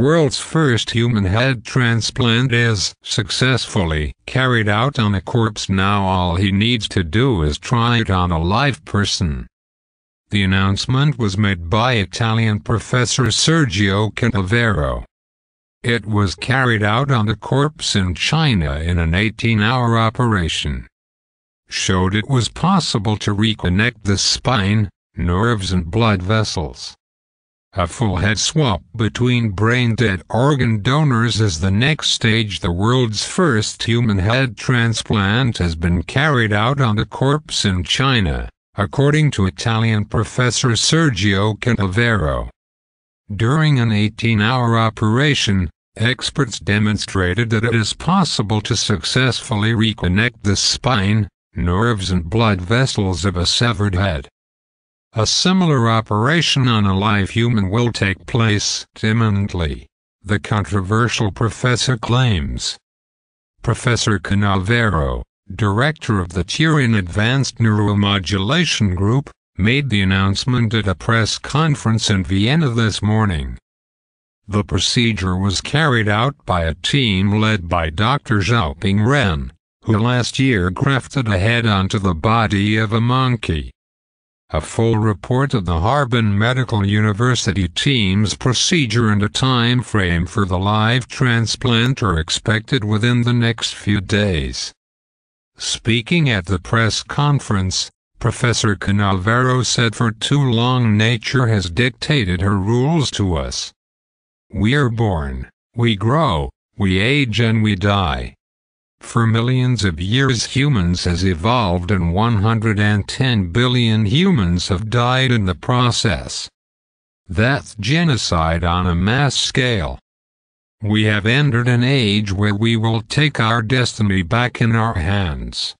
world's first human head transplant is successfully carried out on a corpse now all he needs to do is try it on a live person. The announcement was made by Italian professor Sergio Canavero. It was carried out on a corpse in China in an 18-hour operation. Showed it was possible to reconnect the spine, nerves and blood vessels. A full head swap between brain-dead organ donors is the next stage. The world's first human head transplant has been carried out on a corpse in China according to Italian professor Sergio Canavero. During an 18-hour operation, experts demonstrated that it is possible to successfully reconnect the spine, nerves and blood vessels of a severed head. A similar operation on a live human will take place imminently, the controversial professor claims. Professor Canavero, director of the Turin Advanced Neuromodulation Group, made the announcement at a press conference in Vienna this morning. The procedure was carried out by a team led by Dr. Xiaoping Ren, who last year grafted a head onto the body of a monkey. A full report of the Harbin Medical University team's procedure and a time frame for the live transplant are expected within the next few days. Speaking at the press conference, Professor Canavero said for too long nature has dictated her rules to us. We are born, we grow, we age and we die. For millions of years humans has evolved and 110 billion humans have died in the process. That's genocide on a mass scale. We have entered an age where we will take our destiny back in our hands.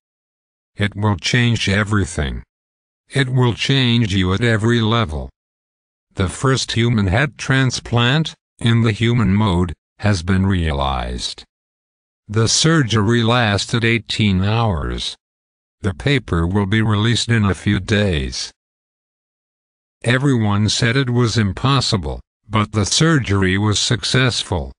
It will change everything. It will change you at every level. The first human head transplant, in the human mode, has been realized. The surgery lasted 18 hours. The paper will be released in a few days. Everyone said it was impossible, but the surgery was successful.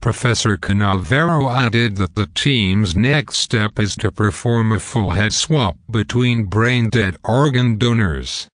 Professor Canavero added that the team's next step is to perform a full head swap between brain-dead organ donors.